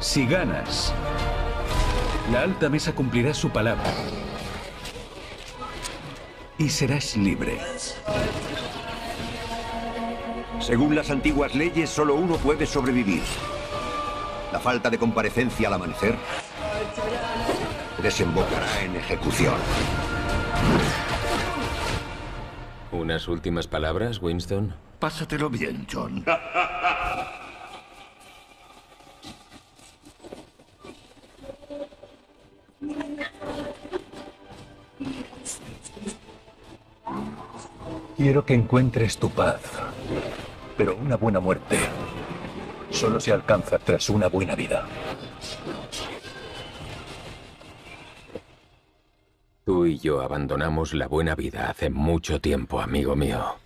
Si ganas, la alta mesa cumplirá su palabra. Y serás libre. Según las antiguas leyes, solo uno puede sobrevivir. La falta de comparecencia al amanecer desembocará en ejecución. ¿Unas últimas palabras, Winston? Pásatelo bien, John. Quiero que encuentres tu paz. Pero una buena muerte solo se alcanza tras una buena vida. Y yo abandonamos la buena vida hace mucho tiempo, amigo mío.